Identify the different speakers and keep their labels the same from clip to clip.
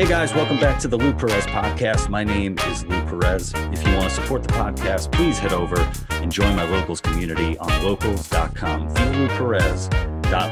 Speaker 1: Hey guys, welcome back to the Lou Perez podcast. My name is Lou Perez. If you want to support the podcast, please head over and join my locals community on locals.com.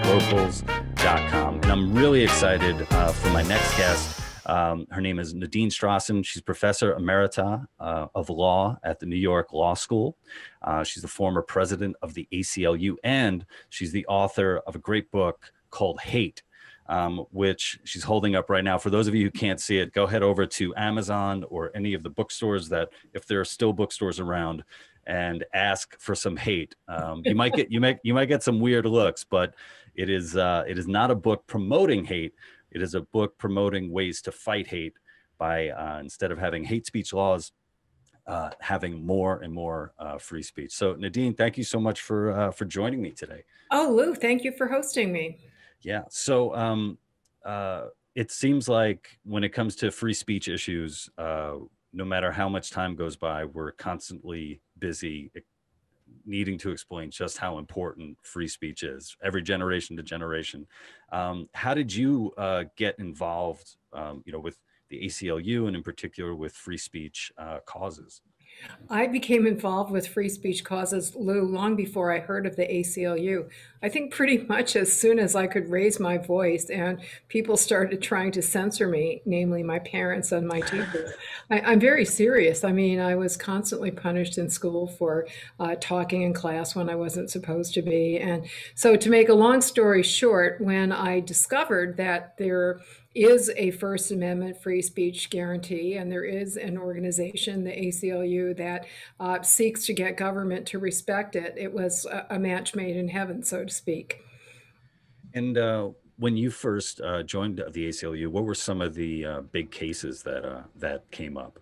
Speaker 1: Locals.com. And I'm really excited uh, for my next guest. Um, her name is Nadine Strossen. She's professor emerita uh, of law at the New York Law School. Uh, she's the former president of the ACLU, and she's the author of a great book called Hate um, which she's holding up right now. For those of you who can't see it, go head over to Amazon or any of the bookstores that, if there are still bookstores around, and ask for some hate. Um, you might get you might you might get some weird looks, but it is uh, it is not a book promoting hate. It is a book promoting ways to fight hate by uh, instead of having hate speech laws, uh, having more and more uh, free speech. So Nadine, thank you so much for uh, for joining me today.
Speaker 2: Oh, Lou, thank you for hosting me.
Speaker 1: Yeah. So um, uh, it seems like when it comes to free speech issues, uh, no matter how much time goes by, we're constantly busy needing to explain just how important free speech is, every generation to generation. Um, how did you uh, get involved, um, you know, with the ACLU and in particular with free speech uh, causes?
Speaker 2: I became involved with free speech causes, Lou, long before I heard of the ACLU. I think pretty much as soon as I could raise my voice and people started trying to censor me, namely my parents and my teachers. I, am very serious. I mean, I was constantly punished in school for uh, talking in class when I wasn't supposed to be. And so, to make a long story short, when I discovered that there is a First Amendment free speech guarantee, and there is an organization, the ACLU, that uh, seeks to get government to respect it. It was a, a, match made in heaven, so to speak.
Speaker 1: And uh, when you first uh, joined the ACLU, what were some of the uh, big cases that uh, that came up?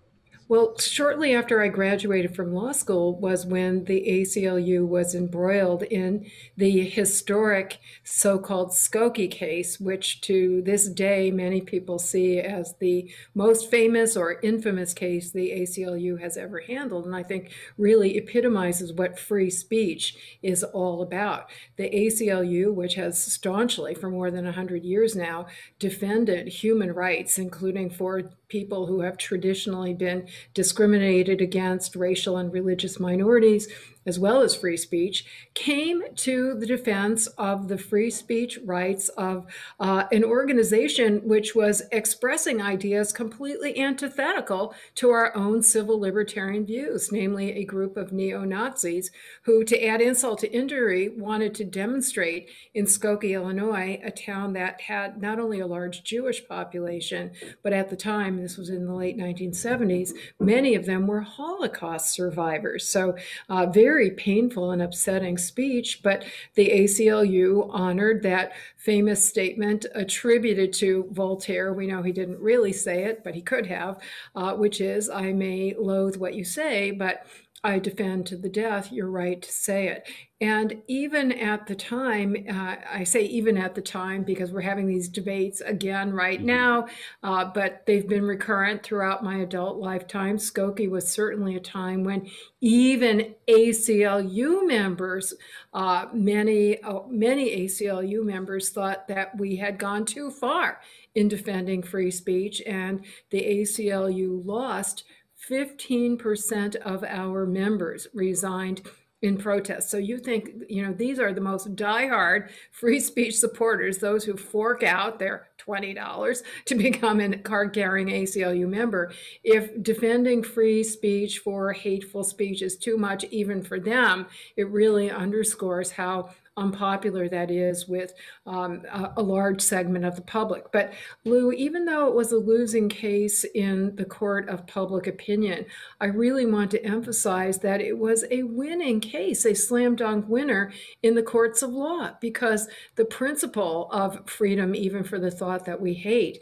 Speaker 2: Well, shortly after I graduated from law school was when the ACLU was embroiled in the historic so called Skokie case, which to this day many people see as the most famous or infamous case the ACLU has ever handled. And I think really epitomizes what free speech is all about. The ACLU, which has staunchly for more than 100 years now defended human rights, including for people who have traditionally been discriminated against, racial and religious minorities, as well as free speech, came to the defense of the free speech rights of uh, an organization which was expressing ideas completely antithetical to our own civil libertarian views, namely a group of neo Nazis who, to add insult to injury, wanted to demonstrate in Skokie, Illinois, a town that had not only a large Jewish population, but at the time, this was in the late 1970s, many of them were Holocaust survivors. So, uh, very very painful and upsetting speech, but the ACLU honored that famous statement attributed to Voltaire. We know he didn't really say it, but he could have, uh, which is, I may loathe what you say, but I defend to the death your right to say it. And even at the time, uh, I say even at the time because we're having these debates again right mm-hmm. now, uh, but they've been recurrent throughout my adult lifetime. Skokie was certainly a time when even ACLU members, uh, many uh, many ACLU members thought that we had gone too far in defending free speech, and the ACLU lost 15% of our members resigned in protest. So you think, you know, these are the most diehard free speech supporters, those who fork out their $20 to become a card carrying ACLU member. If defending free speech for hateful speech is too much, even for them, it really underscores how unpopular that is with um, a, a, large segment of the public. But Lou, even though it was a losing case in the court of public opinion, I really want to emphasize that it was a winning case, a slam dunk winner in the courts of law, because the principle of freedom, even for the thought that we hate,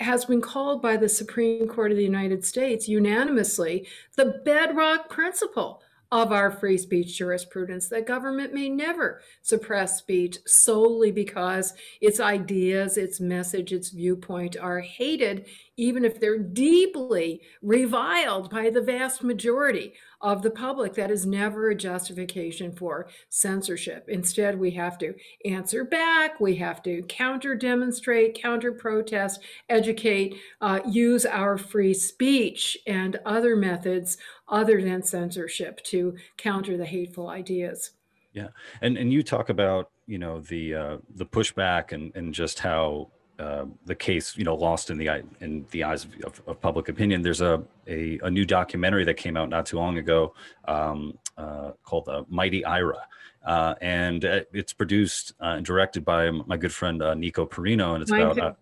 Speaker 2: has been called by the Supreme Court of the United States unanimously the bedrock principle of our free speech jurisprudence that government may never suppress speech solely because its ideas, its message, its viewpoint are hated, even if they're deeply reviled by the vast majority of the public. That is never a justification for censorship. Instead, we have to answer back, we have to counter demonstrate, counter protest, educate, uh, use our free speech and other methods other than censorship to counter the hateful ideas.
Speaker 1: Yeah, and and you talk about you know the uh, the pushback and and just how uh, the case, you know, lost in the in the eyes of, of, of public opinion. There's a, a, a new documentary that came out not too long ago um, uh, called "The Mighty Ira," uh, and uh, it's produced uh, and directed by my good friend Nico Perino, and it's about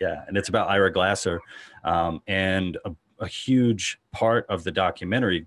Speaker 1: yeah, and it's about Ira Glasser, um, and a, a, huge part of the documentary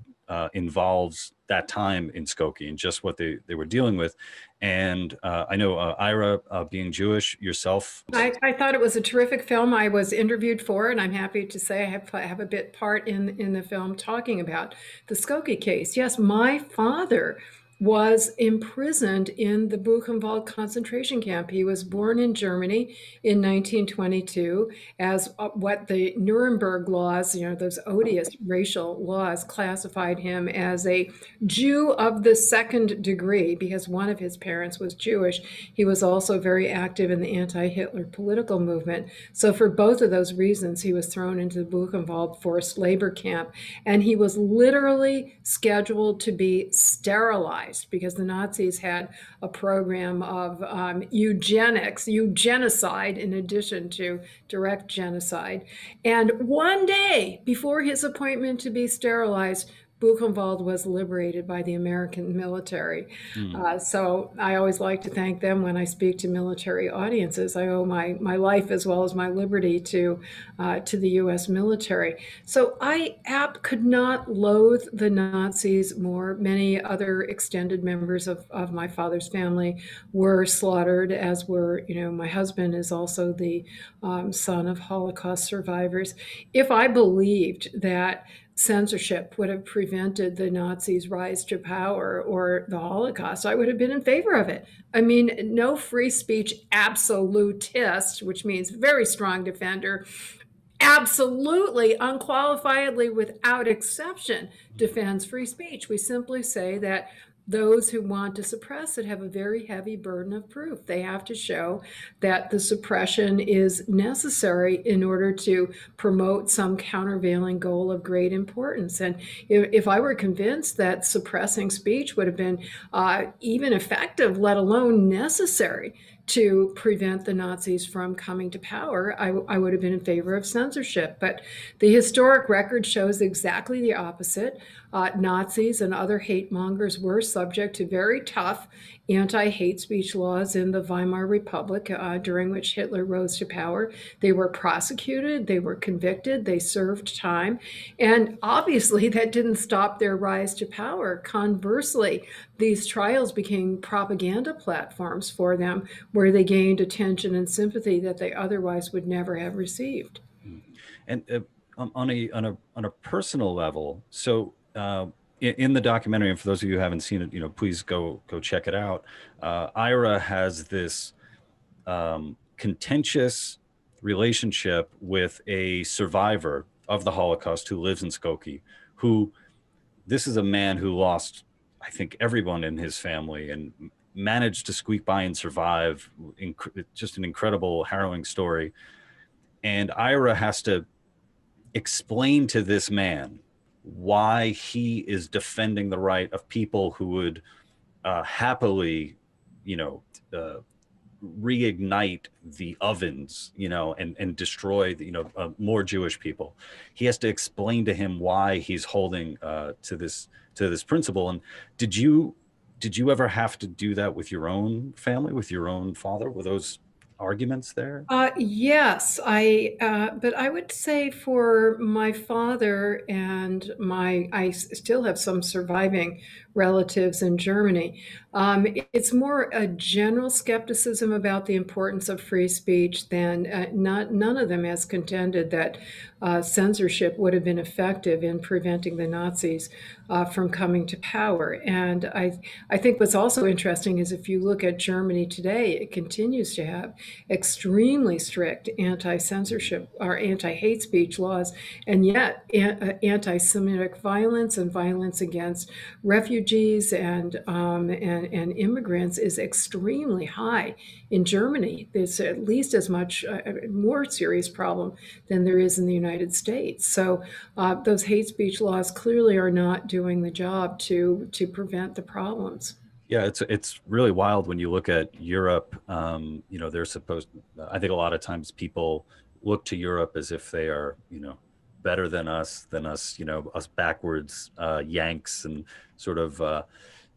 Speaker 1: involves that time in Skokie and just what they, they were dealing with. And uh, I know uh, Ira, uh, being Jewish yourself.
Speaker 2: I, I, thought it was a terrific film. I was interviewed for, and I'm happy to say I have, I have a bit part in, in the film talking about the Skokie case. Yes, my father was imprisoned in the Buchenwald concentration camp. He was born in Germany in 1922 as uh, what the Nuremberg laws, you know, those odious racial laws, classified him as a Jew of the second degree because one of his parents was Jewish. He was also very active in the anti Hitler political movement. So, for both of those reasons, he was thrown into the Buchenwald forced labor camp and he was literally scheduled to be sterilized because the Nazis had a program of um, eugenics, eugenicide, in addition to direct genocide. And one day before his appointment to be sterilized, Buchenwald was liberated by the American military. Mm. Uh, so I always like to thank them when I speak to military audiences. I owe my, my life as well as my liberty to, uh, to the U.S. military. So I app could not loathe the Nazis more. Many other extended members of, of my father's family were slaughtered, as were, you know, my husband is also the um, son of Holocaust survivors. If I believed that censorship would have prevented the Nazis' rise to power or the Holocaust, I would have been in favor of it. I mean, no free speech absolutist, which means very strong defender, absolutely, unqualifiedly, without exception, defends free speech. We simply say that those who want to suppress it have a very heavy burden of proof. They have to show that the suppression is necessary in order to promote some countervailing goal of great importance. And if, I were convinced that suppressing speech would have been uh, even effective, let alone necessary, to prevent the Nazis from coming to power, I, I, would have been in favor of censorship. But the historic record shows exactly the opposite. Uh, Nazis and other hate mongers were subject to very tough anti hate speech laws in the Weimar Republic, uh, during which Hitler rose to power. They were prosecuted, they were convicted, they served time. And obviously, that didn't stop their rise to power. Conversely, these trials became propaganda platforms for them where they gained attention and sympathy that they otherwise would never have received.
Speaker 1: And uh, on, a, on, a, on a personal level, so uh, in, in, the documentary, and for those of you who haven't seen it, you know, please go go check it out. Uh, Ira has this um, contentious relationship with a survivor of the Holocaust who lives in Skokie. Who this is a man who lost, I think, everyone in his family and managed to squeak by and survive. Inc- just an incredible, harrowing story. And Ira has to explain to this man why he is defending the right of people who would uh, happily, you know, uh, reignite the ovens, you know, and and destroy, the, you know, uh, more Jewish people. He has to explain to him why he's holding uh, to this to this principle. And did you did you ever have to do that with your own family, with your own father? Were those arguments there?
Speaker 2: Uh, yes, I. Uh, but I would say for my father and my, I still have some surviving relatives in Germany. Um, it's more a general skepticism about the importance of free speech than uh, not none of them has contended that uh, censorship would have been effective in preventing the Nazis uh, from coming to power. And I, I think what's also interesting is if you look at Germany today, it continues to have extremely strict anti-censorship or anti-hate speech laws, and yet uh, anti-Semitic violence and violence against refugees and um, and and immigrants is extremely high in Germany. There's at least as much uh, more serious problem than there is in the United States. So uh, those hate speech laws clearly are not doing the job to to prevent the problems.
Speaker 1: Yeah, it's it's really wild when you look at Europe. Um, you know, they're supposed. I think a lot of times people look to Europe as if they are, you know, better than us, than us, you know, us backwards uh, Yanks and sort of uh,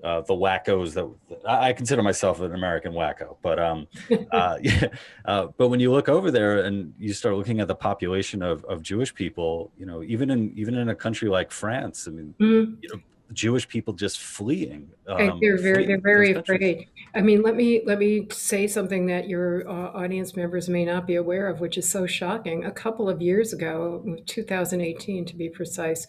Speaker 1: uh, the wackos that I consider myself an American wacko, but um, uh, yeah, uh, but when you look over there and you start looking at the population of, of Jewish people, you know, even in even in a country like France, I mean, mm-hmm. you know, Jewish people just fleeing.
Speaker 2: Um, they're very they're very afraid. I mean, let me let me say something that your uh, audience members may not be aware of, which is so shocking. A couple of years ago, 2018 to be precise,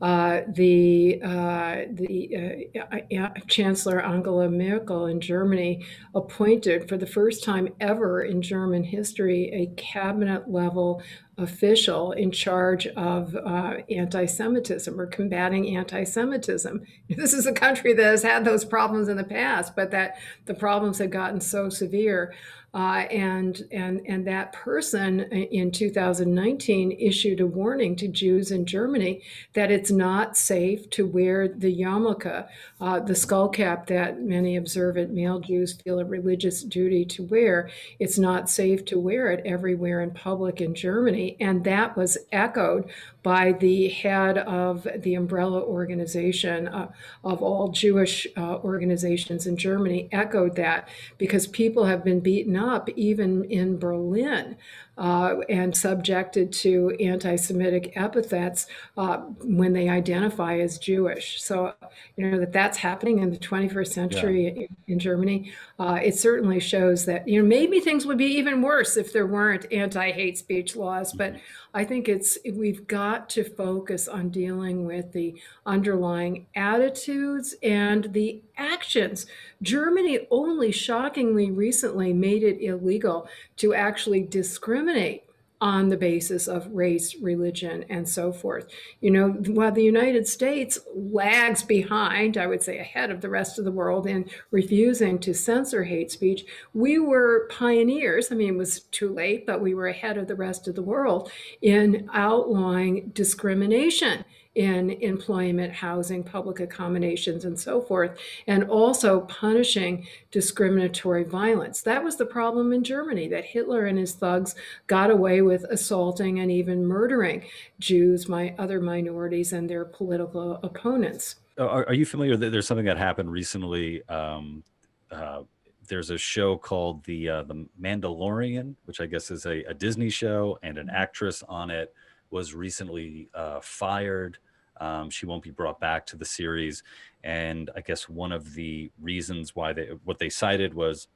Speaker 2: uh, the uh, the uh, Chancellor Angela Merkel in Germany appointed for the first time ever in German history a cabinet level official in charge of uh, anti Semitism or combating anti Semitism. This is a country that has had those problems in the past, but that the problems had gotten so severe uh, and and and that person in 2019 issued a warning to Jews in Germany that it's not safe to wear the yarmulke, uh, the skull cap that many observant male Jews feel a religious duty to wear. It's not safe to wear it everywhere in public in Germany, and that was echoed by the head of the umbrella organization uh, of all Jewish uh, organizations in Germany, echoed that because people have been beaten up even in Berlin uh, and subjected to anti Semitic epithets uh, when they identify as Jewish. So, you know, that that's happening in the 21st century yeah. in, in, Germany. Uh, it certainly shows that, you know, maybe things would be even worse if there weren't anti hate speech laws. But mm-hmm. I think it's, we've got to focus on dealing with the underlying attitudes and the actions. Germany only shockingly recently made it illegal to actually discriminate on the basis of race, religion, and so forth. You know, while the United States lags behind, I would say ahead of the rest of the world in refusing to censor hate speech, we were pioneers. I mean, it was too late, but we were ahead of the rest of the world in outlawing discrimination in employment, housing, public accommodations, and so forth, and also punishing discriminatory violence. That was the problem in Germany, that Hitler and his thugs got away with assaulting and even murdering Jews, my other minorities, and their political opponents.
Speaker 1: Are, are you familiar that there's something that happened recently? Um, uh, there's a show called the uh, the Mandalorian, which I guess is a, a Disney show, and an actress on it was recently uh, fired. Um, she won't be brought back to the series, and I guess one of the reasons why they what they cited was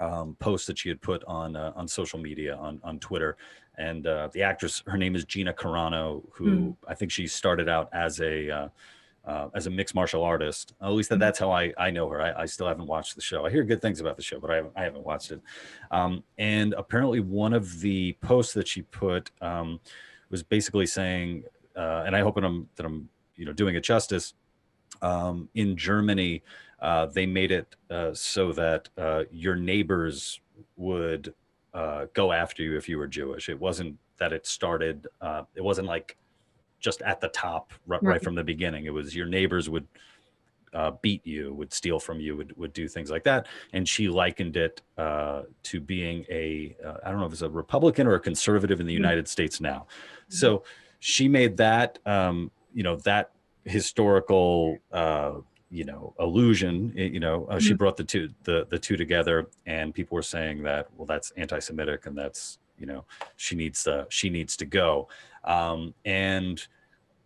Speaker 1: um, posts that she had put on uh, on social media on on Twitter, and uh, the actress her name is Gina Carano, who mm. I think she started out as a uh, uh, as a mixed martial artist. At least that, hmm. that's how I, I know her. I, I, still haven't watched the show. I hear good things about the show, but I haven't, I haven't watched it. Um, and apparently, one of the posts that she put um, was basically saying, uh, and I hope that I'm that I'm you know doing it justice. Um, in Germany, uh, they made it uh, so that uh, your neighbors would uh, go after you if you were Jewish. It wasn't that it started. Uh, it wasn't like just at the top right, right, from the beginning. It was your neighbors would uh, beat you, would steal from you, would would do things like that. And she likened it uh, to being a uh, I don't know if it's a Republican or a conservative in the mm-hmm. United States now. Mm-hmm. So she made that um, you know that historical uh, you know illusion you know uh, mm-hmm. she brought the two the the two together and people were saying that well that's anti-semitic and that's you know she needs to she needs to go um, and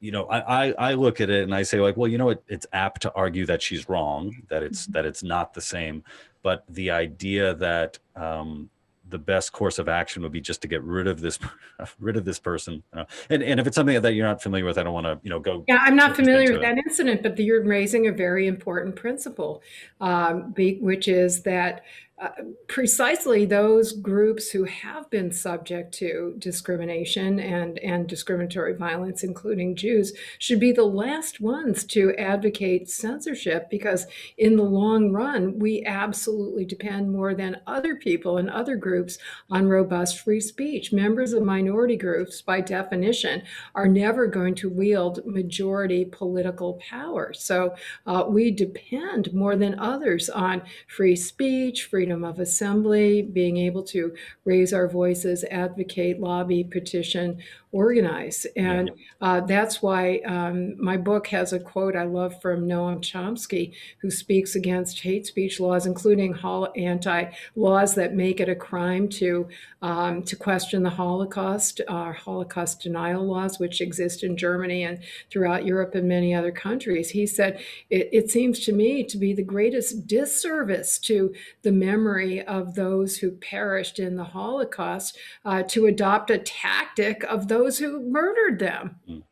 Speaker 1: you know, I, I, I look at it and I say like, well, you know, it, it's apt to argue that she's wrong, that it's mm-hmm. that it's not the same. But the idea that um, the best course of action would be just to get rid of this rid of this person you know? and, and if it's something that you're not familiar with i don't want to you know go
Speaker 2: yeah i'm not familiar with it. that incident but you're raising a very important principle um, be, which is that uh, precisely those groups who have been subject to discrimination and, and discriminatory violence, including Jews, should be the last ones to advocate censorship because, in the long run, we absolutely depend more than other people and other groups on robust free speech. Members of minority groups, by definition, are never going to wield majority political power. So uh, we depend more than others on free speech, free freedom of assembly, being able to raise our voices, advocate, lobby, petition, organize. And uh, that's why um, my book has a quote I love from Noam Chomsky, who speaks against hate speech laws, including anti laws that make it a crime to um, to question the Holocaust, uh, Holocaust denial laws, which exist in Germany and throughout Europe and many other countries. He said, it, it seems to me to be the greatest disservice to the memory of those who perished in the Holocaust uh, to adopt a tactic of those those who murdered them. Mm.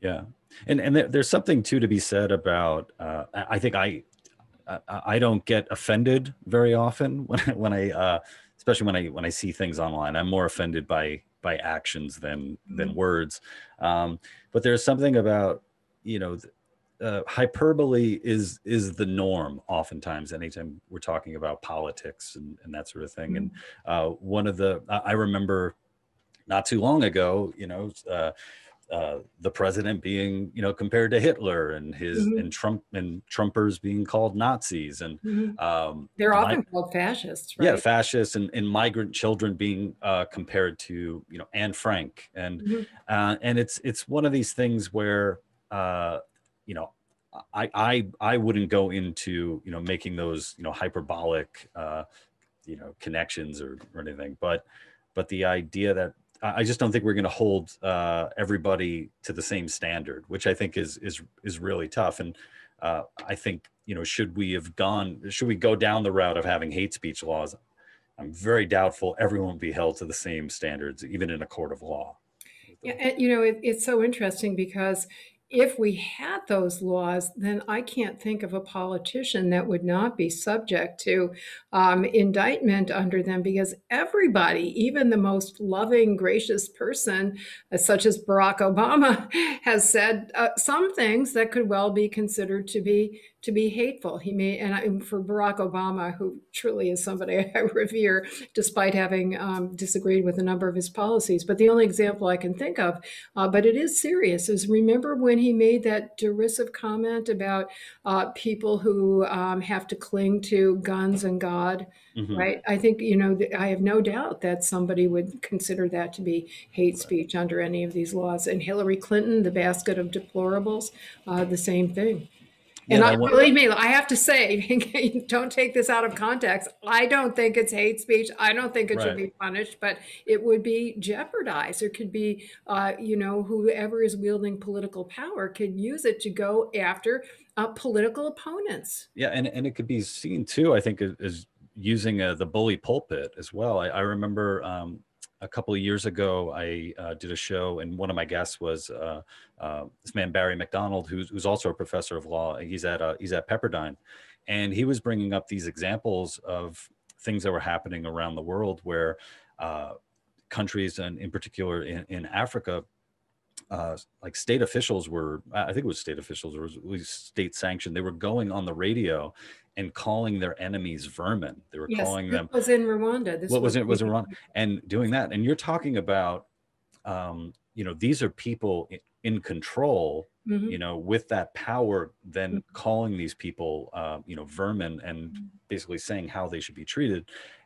Speaker 1: Yeah, and and there's something too to be said about. Uh, I think I I don't get offended very often when I, when I uh, especially when I when I see things online. I'm more offended by by actions than than mm. words. Um, but there's something about you know. Uh, hyperbole is is the norm oftentimes anytime we're talking about politics and, and that sort of thing mm and uh, one of the i remember not too long ago, you know, uh, uh, the president being, you know, compared to Hitler and his mm-hmm. and Trump and Trumpers being called Nazis and
Speaker 2: mm-hmm. um, they're often called fascists, right?
Speaker 1: Yeah, fascists and, and migrant children being uh, compared to, you know, Anne Frank and mm-hmm. uh, and it's it's one of these things where, uh, you know, I I I wouldn't go into you know making those you know hyperbolic uh, you know connections or, or anything, but but the idea that I just don't think we're going to hold uh, everybody to the same standard, which I think is is is really tough. And uh, I think you know, should we have gone, should we go down the route of having hate speech laws? I'm very doubtful everyone will be held to the same standards, even in a court of law.
Speaker 2: Yeah, you know, it, it's so interesting because if we had those laws, then I can't think of a politician that would not be subject to um, indictment under them because everybody, even the most loving, gracious person, uh, such as Barack Obama, has said uh, some things that could well be considered to be to be hateful. He may, and I, for Barack Obama, who truly is somebody I revere, despite having um, disagreed with a number of his policies. But the only example I can think of, uh, but it is serious, is remember when he made that derisive comment about uh, people who um, have to cling to guns and God, mm-hmm. right? I think, you know, I have no doubt that somebody would consider that to be hate speech under any of these laws. And Hillary Clinton, the basket of deplorables, uh, the same thing. And yeah, I, believe me, I have to say, don't take this out of context. I don't think it's hate speech. I don't think it right. should be punished, but it would be jeopardized. There could be, uh, you know, whoever is wielding political power could use it to go after uh, political opponents.
Speaker 1: Yeah, and, and it could be seen too, I think, as using uh, the bully pulpit as well. I, I remember um, a couple of years ago, I uh, did a show, and one of my guests was uh, uh, this man Barry McDonald, who's, who's also a professor of law. He's at uh, he's at Pepperdine, and he was bringing up these examples of things that were happening around the world where uh, countries, and in particular in, in Africa, uh, like state officials were, I think it was state officials or it was state sanctioned. They were going on the radio and calling their enemies vermin. They were yes, calling them.
Speaker 2: was in Rwanda.
Speaker 1: This what was, was it? Was Rwanda and doing that. And you're talking about, um, you know, these are people in, in control. Mm-hmm. You know, with that power, then mm-hmm. calling these people, uh, you know, vermin, and mm-hmm. basically saying how they should be treated.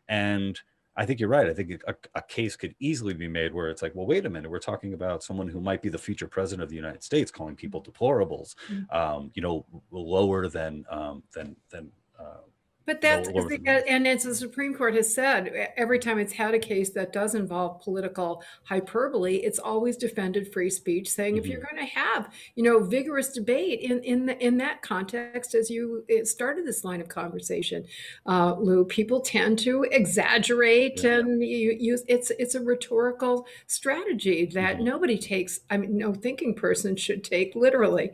Speaker 1: And I think you're right. I think a, a, case could easily be made where it's like, well, wait a minute, we're talking about someone who might be the future president of the United States, calling people deplorables, mm-hmm. um, you know, lower than um, than than uh,
Speaker 2: But that's and as the Supreme Court has said, every time it's had a case that does involve political hyperbole, it's always defended free speech, saying mm-hmm. if you're mm-hmm. going to have you know vigorous debate in in the, in that context, as you started this line of conversation, uh, Lou, people tend to exaggerate yeah. and you use it's it's a rhetorical strategy that mm-hmm. nobody takes. I mean, no thinking person should take literally.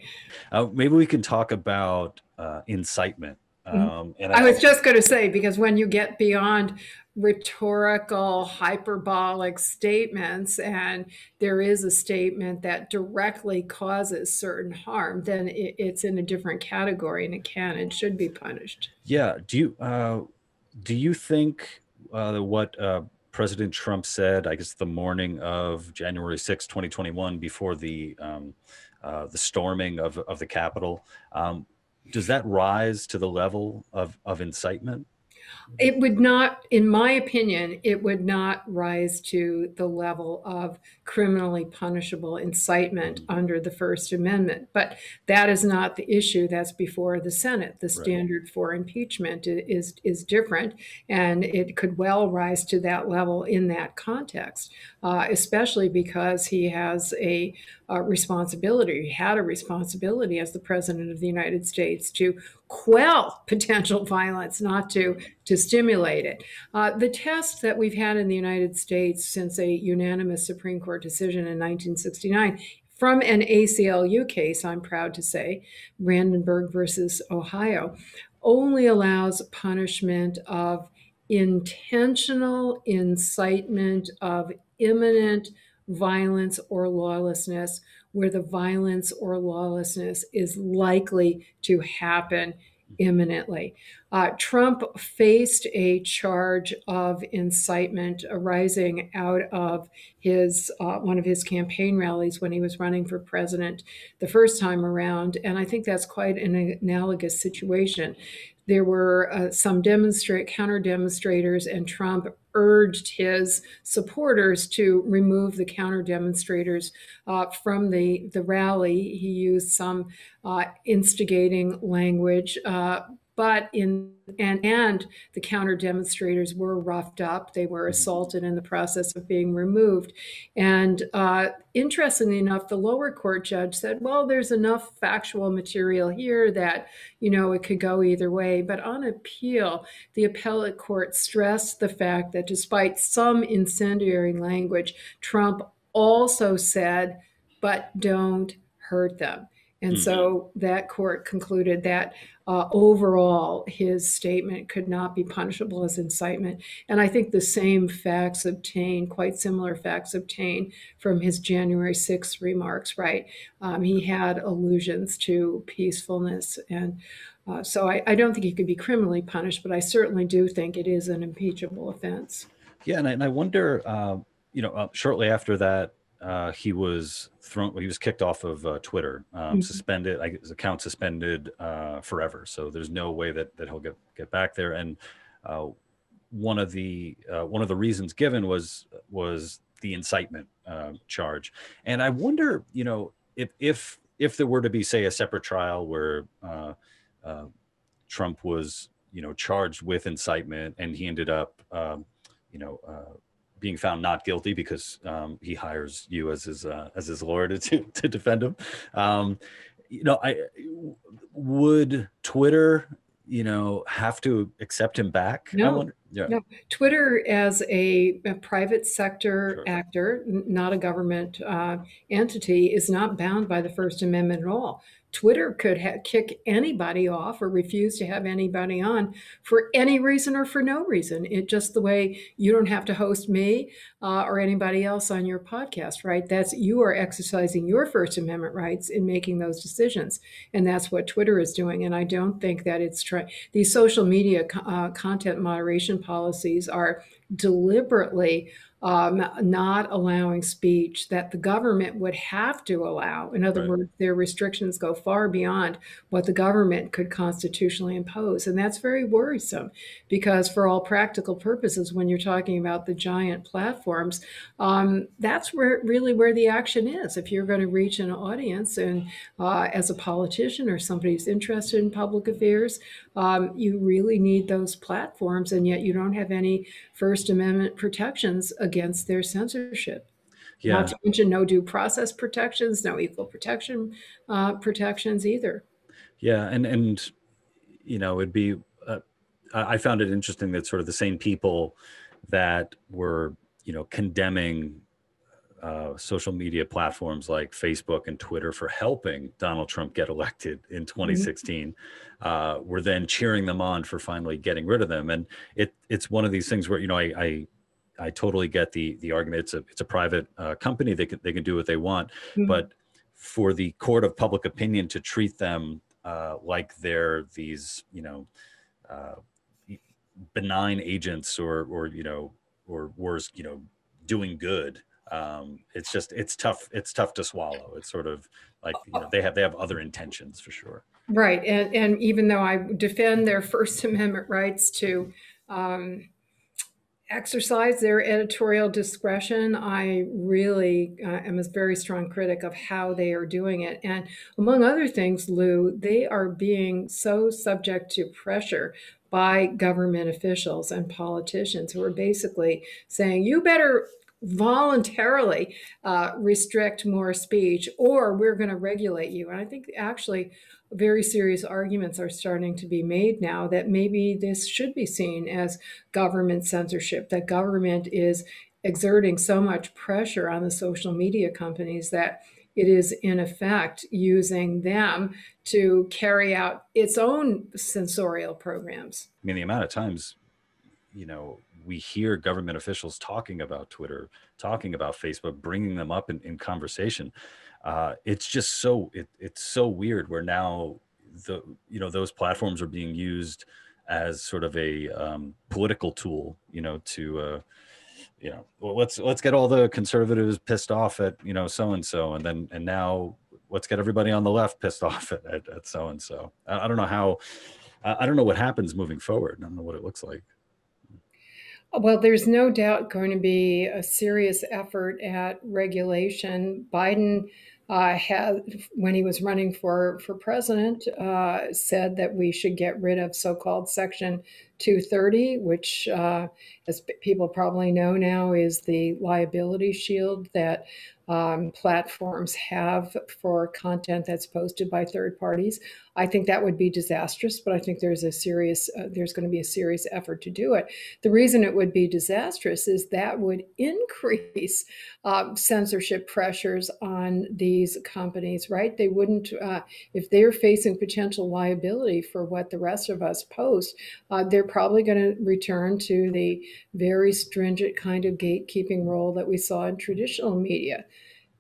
Speaker 1: Uh, maybe we can talk about uh, incitement.
Speaker 2: Um, and I, I was just going to say because when you get beyond rhetorical, hyperbolic statements, and there is a statement that directly causes certain harm, then it, it's in a different category and it can and should be punished.
Speaker 1: Yeah. Do you uh, do you think uh, what uh, President Trump said? I guess the morning of January 6, 2021, before the um, uh, the storming of of the Capitol. Um, does that rise to the level of, of incitement?
Speaker 2: It would not, in my opinion, it would not rise to the level of criminally punishable incitement mm-hmm. under the First Amendment. But that is not the issue that's before the Senate. The standard right. for impeachment is, is different, and it could well rise to that level in that context, uh, especially because he has a, a responsibility, he had a responsibility as the President of the United States to quell potential violence, not to, to stimulate it. Uh, the test that we've had in the United States since a unanimous Supreme Court decision in 1969 from an ACLU case, I'm proud to say, Brandenburg versus Ohio, only allows punishment of intentional incitement of imminent violence or lawlessness where the violence or lawlessness is likely to happen imminently. Uh, Trump faced a charge of incitement arising out of his uh, one of his campaign rallies when he was running for president the first time around, and I think that's quite an analogous situation. There were uh, some demonstrate counter demonstrators, and Trump urged his supporters to remove the counter demonstrators uh, from the, the rally. He used some uh, instigating language, uh, but in and and the counter demonstrators were roughed up. They were mm-hmm. assaulted in the process of being removed. And uh, interestingly enough the lower court judge said well there's enough factual material here that you know it could go either way. But on appeal the appellate court stressed the fact that despite some incendiary language trump also said but don't hurt them and mm-hmm. so that court concluded that uh, overall his statement could not be punishable as incitement. And I think the same facts obtained, quite similar facts obtained from his January 6th remarks, right? Um, he had allusions to peacefulness. And uh, so I, I, don't think he could be criminally punished, but I certainly do think it is an impeachable offense.
Speaker 1: Yeah. And I, and I wonder, uh, you know, uh, shortly after that, uh, he was thrown. He was kicked off of uh, Twitter, um, mm-hmm. suspended. Like his account suspended uh, forever. So there's no way that that he'll get get back there. And uh, one of the uh, one of the reasons given was was the incitement uh, charge. And I wonder, you know, if if if there were to be, say, a separate trial where Trump was, you know, charged with incitement and he ended up, um, you know being found not guilty because um, he hires you as his uh, as his lawyer to to, defend him. Um, you know, I would Twitter, you know, have to accept him back.
Speaker 2: No, yeah. no. Twitter as a, a private sector sure. actor, not a government uh, entity, is not bound by the First Amendment at all. Twitter could ha- kick anybody off or refuse to have anybody on for any reason or for no reason. It just the way you don't have to host me uh, or anybody else on your podcast, right? That's you are exercising your First Amendment rights in making those decisions, and that's what Twitter is doing. And I don't think that it's trying. These social media uh, content moderation policies are deliberately um, not allowing speech that the government would have to allow. In other right. words, their restrictions go far beyond what the government could constitutionally impose. And that's very worrisome because, for all practical purposes, when you're talking about the giant platforms, um, that's where really where the action is. If you're going to reach an audience and uh, as a politician or somebody who's interested in public affairs, um, you really need those platforms, and yet you don't have any First Amendment protections against their censorship. Yeah. Not to mention no due process protections, no equal protection uh, protections either.
Speaker 1: Yeah, and and you know it'd be. Uh, I found it interesting that sort of the same people that were you know condemning uh, social media platforms like Facebook and Twitter for helping Donald Trump get elected in 2016 mm-hmm. uh, were then cheering them on for finally getting rid of them. And it it's one of these things where you know I I, I totally get the the argument. It's a it's a private uh, company. They can they can do what they want, mm-hmm. but for the court of public opinion to treat them uh, like they're these you know uh, benign agents or or you know or worse you know doing good um, it's just it's tough it's tough to swallow it's sort of like you know they have they have other intentions for sure
Speaker 2: right and and even though i defend their first amendment rights to um, exercise their editorial discretion i really uh, am a very strong critic of how they are doing it and among other things lou they are being so subject to pressure by government officials and politicians who are basically saying, you better voluntarily uh, restrict more speech or we're going to regulate you. And I think actually very serious arguments are starting to be made now that maybe this should be seen as government censorship, that government is exerting so much pressure on the social media companies that it is in effect using them to carry out its own censorial programs.
Speaker 1: I mean, the amount of times, you know, we hear government officials talking about Twitter, talking about Facebook, bringing them up in, in conversation. Uh, it's just so it, it's so weird. Where now the you know those platforms are being used as sort of a um, political tool, you know, to uh, you know, well, let's let's get all the conservatives pissed off at you know so and so, and then and now let's get everybody on the left pissed off at at so and so. I don't know how. I don't know what happens moving forward. I don't know what it looks like.
Speaker 2: Well, there's no doubt going to be a serious effort at regulation. Biden uh, had, when he was running for for president, uh, said that we should get rid of so-called Section 230, which, uh, as people probably know now, is the liability shield that um, platforms have for content that's posted by third parties. I think that would be disastrous, but I think there's a serious uh, there's going to be a serious effort to do it. The reason it would be disastrous is that would increase uh, censorship pressures on these companies. Right? They wouldn't uh, if they're facing potential liability for what the rest of us post. Uh, they're probably going to return to the very stringent kind of gatekeeping role that we saw in traditional media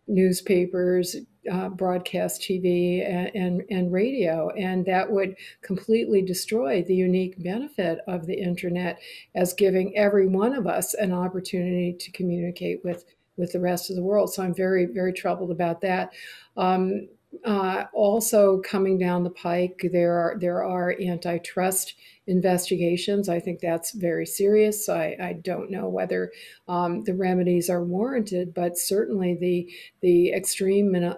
Speaker 2: newspapers, uh, broadcast TV, and, and, and, radio. And that would completely destroy the unique benefit of the internet as giving every one of us an opportunity to communicate with, with the rest of the world. So I'm very, very troubled about that. Um, uh, also coming down the pike, there are there are antitrust investigations. I think that's very serious. I, I don't know whether um, the remedies are warranted, but certainly the the extreme uh,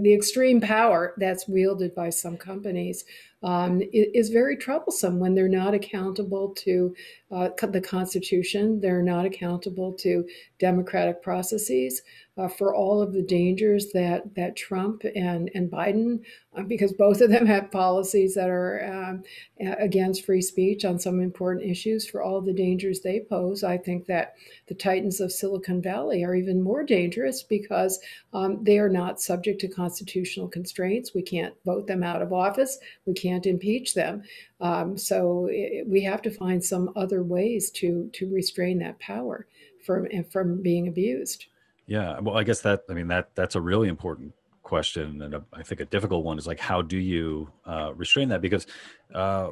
Speaker 2: the extreme power that's wielded by some companies um, is very troublesome when they're not accountable to uh, the Constitution. They're not accountable to democratic processes uh, for all of the dangers that that Trump and and Biden, uh, because both of them have policies that are um, against free speech on some important issues. For all the dangers they pose, I think that the titans of Silicon Valley are even more dangerous because um, they are not subject to constitutional constraints. We can't vote them out of office. We can't impeach them. Um, so it, we have to find some other ways to to restrain that power from from being abused.
Speaker 1: Yeah, well, I guess that I mean that that's a really important question, and a, I think a difficult one is like how do you uh, restrain that because uh,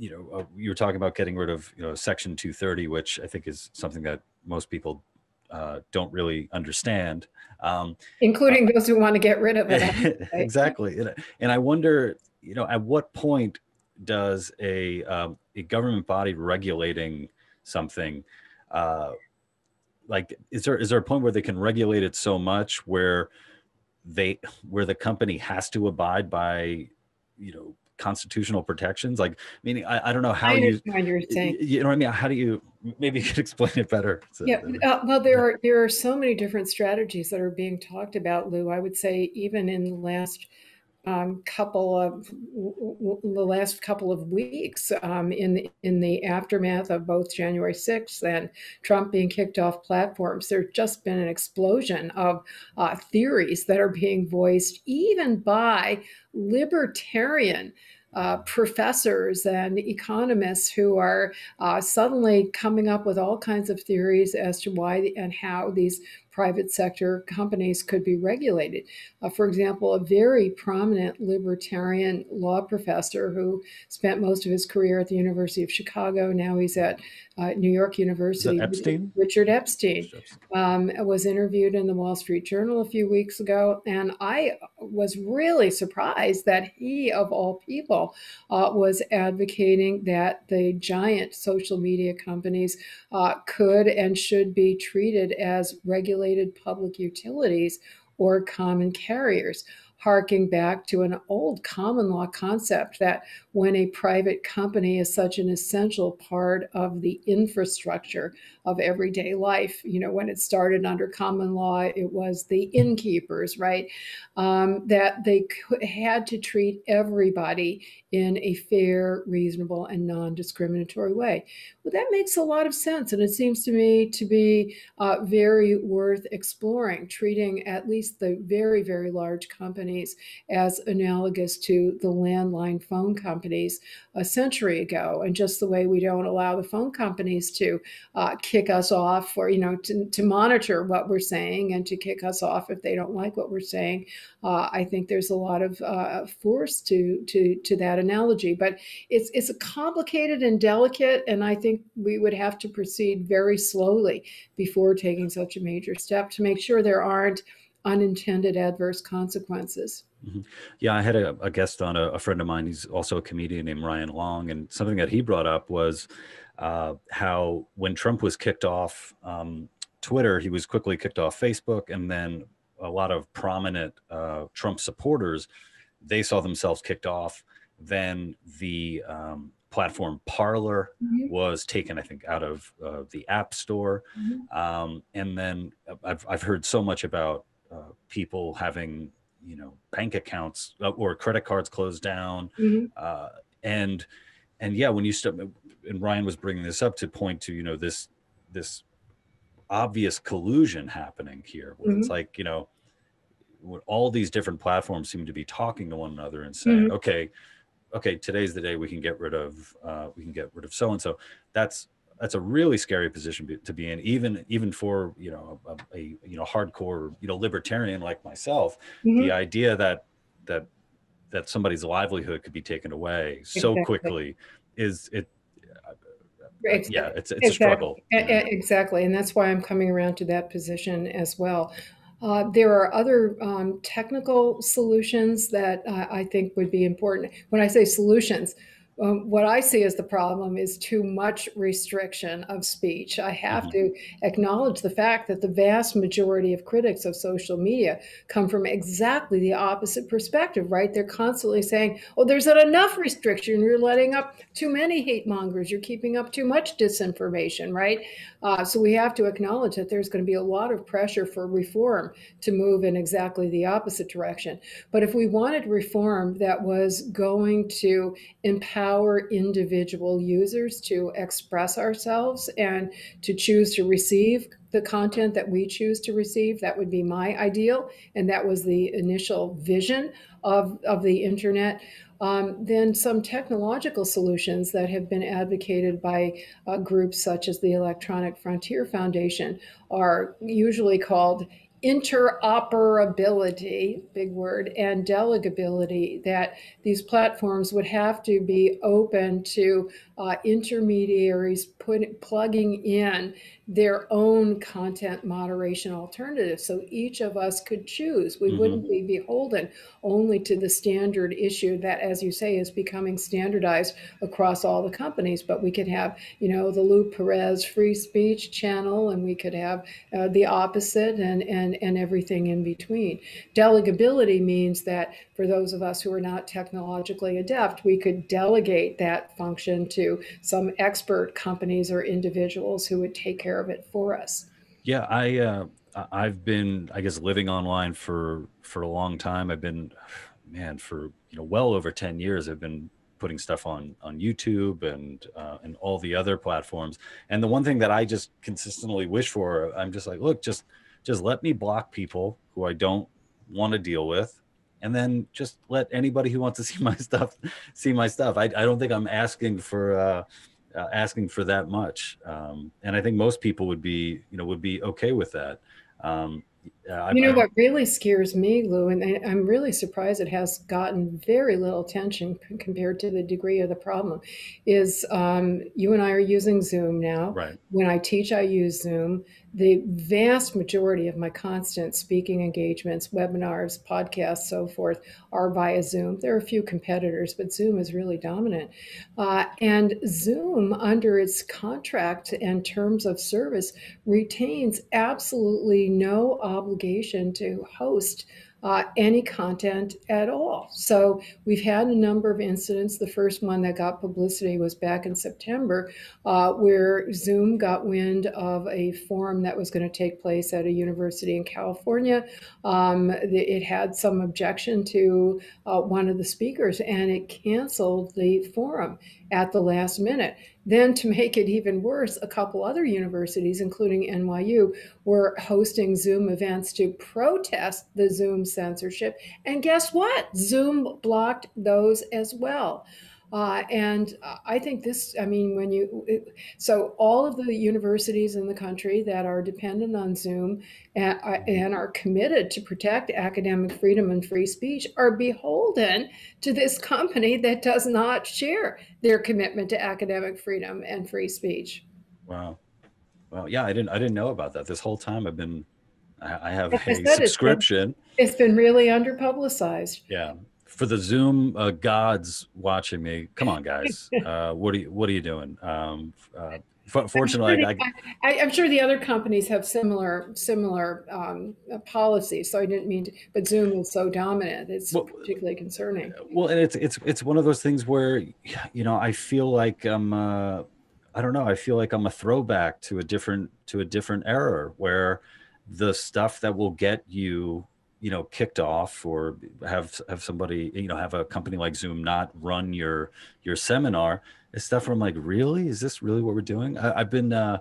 Speaker 1: you know, uh, you were talking about getting rid of, you know, Section 230, which I think is something that most people uh, don't really understand, um,
Speaker 2: including uh, those who want to get rid of it.
Speaker 1: Right? exactly, and, and, I wonder, you know, at what point does a um, a government body regulating something uh, like is there is there a point where they can regulate it so much where they where the company has to abide by you know constitutional protections? Like meaning i, I don't know how I you
Speaker 2: you're saying.
Speaker 1: you know what i mean? How do you maybe you could explain it better.
Speaker 2: So, yeah uh, well there are there are so many different strategies that are being talked about lou. I would say even in the last um, couple of the last couple of weeks um, in the, in the aftermath of both January 6th and Trump being kicked off platforms, there's just been an explosion of uh, theories that are being voiced even by libertarian uh, professors and economists who are uh, suddenly coming up with all kinds of theories as to why and how these private sector companies could be regulated. Uh, for example, a very prominent libertarian law professor who spent most of his career at the University of Chicago, now he's at uh, New York University.
Speaker 1: Epstein?
Speaker 2: Richard Epstein um, was interviewed in the Wall Street Journal a few weeks ago, and I was really surprised that he, of all people, uh, was advocating that the giant social media companies uh, could and should be treated as regulated public utilities or common carriers harking back to an old common law concept that when a private company is such an essential part of the infrastructure of everyday life. You know, when it started under common law, it was the innkeepers, right? Um, that they had to treat everybody in a fair, reasonable, and non discriminatory way. Well, that makes a lot of sense. And it seems to me to be uh, very worth exploring, treating at least the very, very large companies as analogous to the landline phone companies a century ago. And just the way we don't allow the phone companies to uh, kick us off or, you know, to, to monitor what we're saying and to kick us off if they don't like what we're saying. Uh, I think there's a lot of uh, force to, to, to that analogy, but it's, it's a complicated and delicate, and I think we would have to proceed very slowly before taking such a major step to make sure there aren't unintended adverse consequences.
Speaker 1: Mm-hmm. Yeah, I had a, a guest on, a, a, friend of mine. He's also a comedian named Ryan Long, and something that he brought up was uh, how when Trump was kicked off um, Twitter, he was quickly kicked off Facebook, and then a lot of prominent uh, Trump supporters they saw themselves kicked off. Then the um, platform Parler mm-hmm. was taken, I think, out of uh, the App Store, mm-hmm. um, and then I've I've heard so much about uh, people having you know bank accounts uh, or credit cards closed down mm-hmm. uh, and and yeah when you start and ryan was bringing this up to point to you know this this obvious collusion happening here where mm-hmm. it's like you know all these different platforms seem to be talking to one another and saying mm-hmm. okay okay today's the day we can get rid of uh, we can get rid of so and so that's that's a really scary position to be in even even for you know a, a you know hardcore you know libertarian like myself mm-hmm. the idea that that that somebody's livelihood could be taken away so quickly is it Exactly. yeah it's, it's exactly. a struggle
Speaker 2: exactly and that's why i'm coming around to that position as well uh, there are other um, technical solutions that uh, I think would be important. When I say solutions, um, what I see as the problem is too much restriction of speech. I have mm-hmm. to acknowledge the fact that the vast majority of critics of social media come from exactly the opposite perspective, right? They're constantly saying, oh, there's not enough restriction. You're letting up too many hate mongers. You're keeping up too much disinformation, right? Uh, so we have to acknowledge that there's going to be a lot of pressure for reform to move in exactly the opposite direction. But if we wanted reform that was going to empower empower individual users to express ourselves and to choose to receive the content that we choose to receive. That would be my ideal. And that was the initial vision of, of the internet. Um, then some technological solutions that have been advocated by uh, groups such as the Electronic Frontier Foundation are usually called interoperability, big word, and delegability, that these platforms would have to be open to uh, intermediaries put, plugging in their own content moderation alternatives. So each of us could choose. We mm-hmm. wouldn't be beholden only to the standard issue that, as you say, is becoming standardized across all the companies. But we could have, you know, the Lou Perez free speech channel, and we could have uh, the opposite and, and, and everything in between. Delegability means that for those of us who are not technologically adept, we could delegate that function to some expert companies or individuals who would take care of it for us.
Speaker 1: Yeah, I uh, I've been I guess living online for for a long time. I've been man for you know well over 10 years I've been putting stuff on on YouTube and uh, and all the other platforms. And the one thing that I just consistently wish for, I'm just like, look, just just let me block people who I don't want to deal with and then just let anybody who wants to see my stuff see my stuff. I, I don't think I'm asking for uh, uh, asking for that much, um, and I think most people would be you know would be okay with that. Um,
Speaker 2: uh, you know I, what really scares me, Lou, and I, I'm really surprised it has gotten very little attention compared to the degree of the problem. Is um, you and I are using Zoom now.
Speaker 1: Right.
Speaker 2: When I teach, I use Zoom the vast majority of my constant speaking engagements, webinars, podcasts, so forth, are via Zoom. There are a few competitors, but Zoom is really dominant. Uh, and Zoom, under its contract and terms of service, retains absolutely no obligation to host uh, any content at all. So we've had a number of incidents. The first one that got publicity was back in September, uh, where Zoom got wind of a forum that was going to take place at a university in California. Um, it had some objection to uh, one of the speakers, and it canceled the forum at the last minute. Then, to make it even worse, a couple other universities, including NYU, were hosting Zoom events to protest the Zoom censorship. And guess what? Zoom blocked those as well. Uh, and I think this, I mean, when you, it, so all of the universities in the country that are dependent on Zoom and, and, are committed to protect academic freedom and free speech are beholden to this company that does not share their commitment to academic freedom and free speech.
Speaker 1: Wow. Well, yeah, I didn't, I didn't know about that. This whole time I've been, I have a subscription.
Speaker 2: It's been, it's been really underpublicized.
Speaker 1: Yeah for the Zoom uh, gods watching me, come on, guys, uh, what are you what are you doing? Um, uh, fortunately,
Speaker 2: I'm sure, I, am sure the other companies have similar similar um, uh, policies. So I didn't mean to, but Zoom is so dominant; it's well, particularly concerning.
Speaker 1: Well, and it's it's it's one of those things where you know I feel like I'm. Uh, I don't know. I feel like I'm a throwback to a different to a different era where the stuff that will get you you know kicked off or have have somebody you know have a company like zoom not run your your seminar is stuff where i'm like really? Is this really what we're doing? I, have been uh,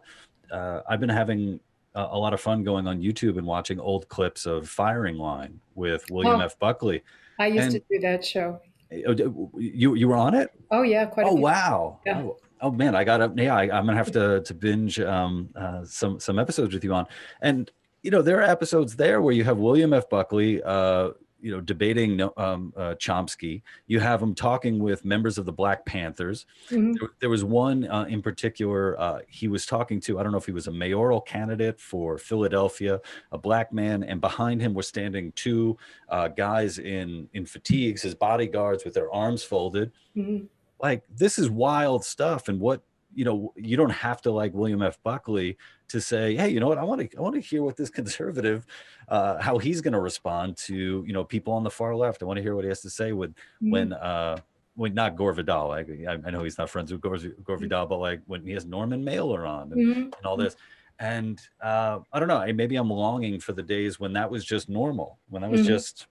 Speaker 1: uh, i've been having a, a, lot of fun going on youtube and watching old clips of firing line with william oh, f. Buckley.
Speaker 2: I used and, to do that show.
Speaker 1: Oh, you you were on it?
Speaker 2: Oh yeah quite
Speaker 1: oh wow. Yeah. oh, oh man i got up yeah I, am gonna have to to binge um, uh, some some episodes with you on. And you know, there are episodes there where you have William F. Buckley, uh, you know, debating um, uh, Chomsky. You have him talking with members of the Black Panthers. Mm-hmm. There, there, was one uh, in particular. Uh, he was talking to. I don't know if he was a mayoral candidate for Philadelphia, a black man, and behind him were standing two uh, guys in in fatigues, his bodyguards with their arms folded. Mm-hmm. Like this is wild stuff, and what you know, you don't have to like William F. Buckley to say, hey, you know what, I want to I want to hear what this conservative, uh, how he's going to respond to you know people on the far left. I want to hear what he has to say with mm-hmm. when uh, when not Gore Vidal. I, I know he's not friends with Gore, Gore mm-hmm. Vidal, but like when he has Norman Mailer on and, mm-hmm. and all this. And uh, I don't know, maybe I'm longing for the days when that was just normal, when that was mm-hmm. just,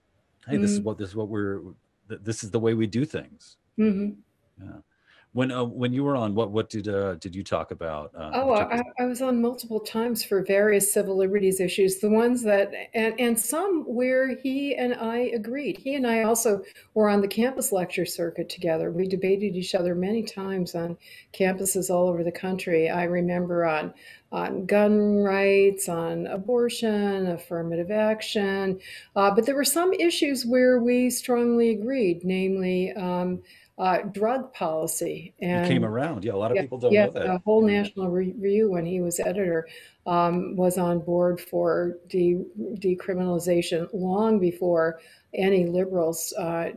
Speaker 1: hey, this is mm-hmm. what this is what we're this is the way we do things.
Speaker 2: Mm-hmm.
Speaker 1: Yeah. When uh, when you were on, what what did uh, did you talk about? Uh,
Speaker 2: oh, I, I, was on multiple times for various civil liberties issues. The ones that and and some where he and I agreed. He and I also were on the campus lecture circuit together. We debated each other many times on campuses all over the country. I remember on on gun rights, on abortion, affirmative action, uh, but there were some issues where we strongly agreed, namely. Um, uh, drug policy.
Speaker 1: And he came around. Yeah, a lot of
Speaker 2: yeah,
Speaker 1: people don't
Speaker 2: yeah,
Speaker 1: know that.
Speaker 2: The whole National Review, when he was editor, um, was on board for de- decriminalization long before any liberals uh,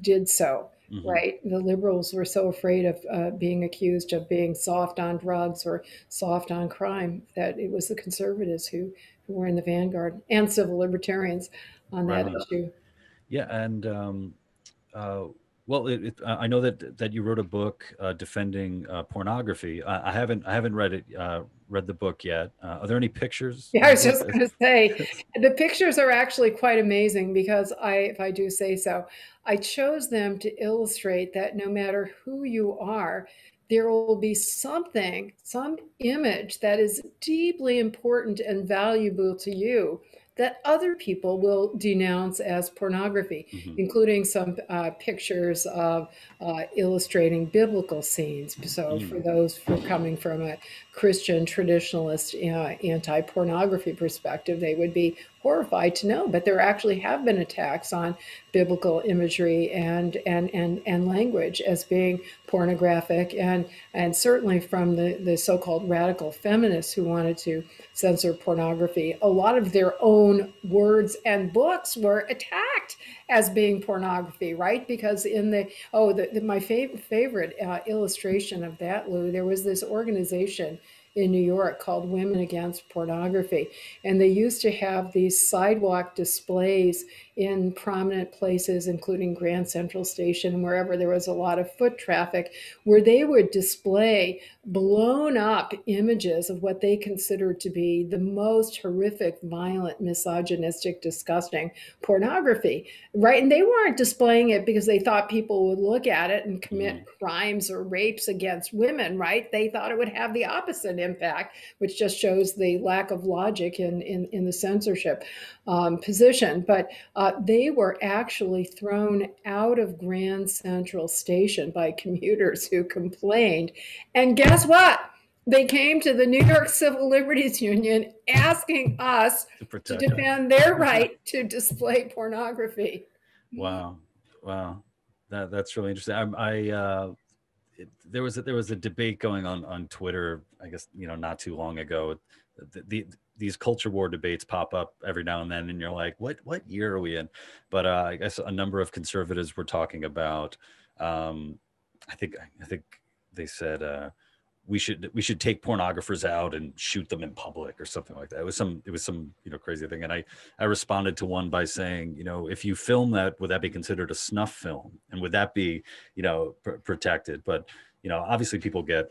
Speaker 2: did so. Mm-hmm. Right, the liberals were so afraid of uh, being accused of being soft on drugs or soft on crime that it was the conservatives who, who were in the vanguard and civil libertarians on that right. issue.
Speaker 1: Yeah, and um, uh, well, it, it, I know that that you wrote a book uh, defending uh, pornography. I, I, haven't I haven't read it uh, read the book yet. Uh, are there any pictures?
Speaker 2: Yeah, I was just going to say the pictures are actually quite amazing because I, if I do say so, I chose them to illustrate that no matter who you are, there will be something, some image that is deeply important and valuable to you that other people will denounce as pornography, mm-hmm. including some uh, pictures of uh, illustrating biblical scenes. So, mm-hmm. for those who are coming from a Christian traditionalist anti pornography perspective, they would be horrified to know. But there actually have been attacks on biblical imagery and and and, and language as being pornographic, and and certainly from the, the so-called radical feminists who wanted to censor pornography, a lot of their own words and books were attacked as being pornography, right? Because in the oh, the, the my fav- favorite uh, illustration of that, Lou, there was this organization in New York called Women Against Pornography. And they used to have these sidewalk displays in prominent places, including Grand Central Station, wherever there was a lot of foot traffic, where they would display blown up images of what they considered to be the most horrific, violent, misogynistic, disgusting pornography, right? And they weren't displaying it because they thought people would look at it and commit mm. crimes or rapes against women, right? They thought it would have the opposite impact, which just shows the lack of logic in, in, in the censorship um, position. But uh, they were actually thrown out of Grand Central Station by commuters who complained. And guess what? They came to the New York Civil Liberties Union asking us to, to defend their right to display pornography.
Speaker 1: Wow, wow, that that's really interesting. I, I uh, it, there was a, there was a debate going on on Twitter. I guess you know not too long ago. The, the, these culture war debates pop up every now and then, and you're like, what what year are we in? But uh, I guess a number of conservatives were talking about. Um, I think I think they said uh, we should we should take pornographers out and shoot them in public or something like that. It was some it was some you know crazy thing, and I I responded to one by saying you know if you film that would that be considered a snuff film and would that be you know pr- protected? But you know obviously people get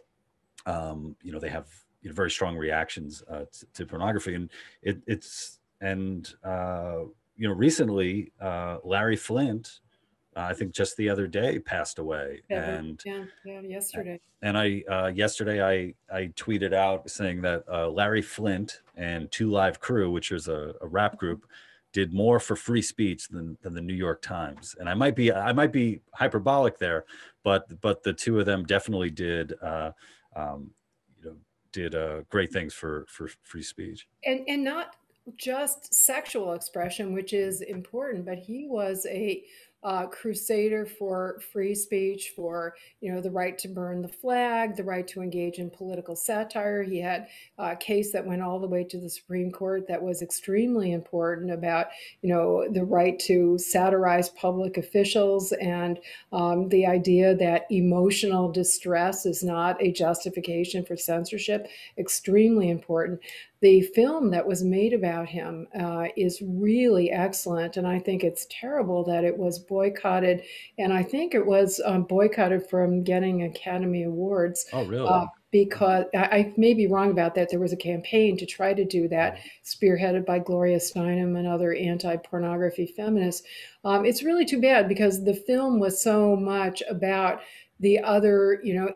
Speaker 1: um, you know they have you know, very strong reactions uh, to, to, pornography, and it, it's and uh, you know recently uh, Larry Flynt, uh, I think just the other day passed away,
Speaker 2: yeah, and yeah, yeah, yesterday.
Speaker 1: And I uh, yesterday I I tweeted out saying that uh, Larry Flynt and Two Live Crew, which is a, a rap group, did more for free speech than, than the New York Times. And I might be I might be hyperbolic there, but but the two of them definitely did uh, um, did uh, great things for for free speech.
Speaker 2: And and not just sexual expression, which is important, but he was a uh, crusader for free speech, for you know the right to burn the flag, the right to engage in political satire. He had a case that went all the way to the Supreme Court that was extremely important about you know the right to satirize public officials and um, the idea that emotional distress is not a justification for censorship. Extremely important the film that was made about him uh, is really excellent, and I think it's terrible that it was boycotted. And I think it was um, boycotted from getting Academy Awards.
Speaker 1: Oh, really? Uh,
Speaker 2: because I, I, may be wrong about that. There was a campaign to try to do that, spearheaded by Gloria Steinem and other anti pornography feminists. Um, it's really too bad because the film was so much about the other, you know,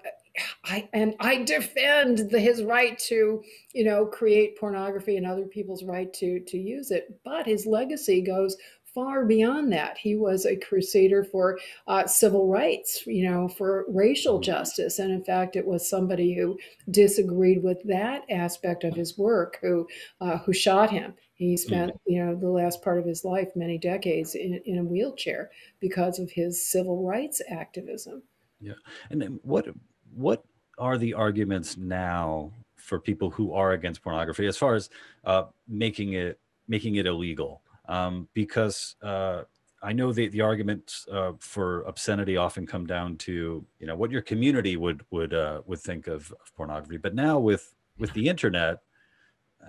Speaker 2: I and I defend the, his right to, you know, create pornography and other people's right to to use it. But his legacy goes far beyond that. He was a crusader for uh, civil rights, you know, for racial mm-hmm. justice. And in fact, it was somebody who disagreed with that aspect of his work who uh, who shot him. He spent, mm-hmm. you know, the last part of his life, many decades, in, in a wheelchair because of his civil rights activism.
Speaker 1: Yeah, and what what are the arguments now for people who are against pornography as far as uh, making it making it illegal? um, because uh, I know the the arguments uh, for obscenity often come down to you know what your community would would uh, would think of, of pornography, but now with with the internet,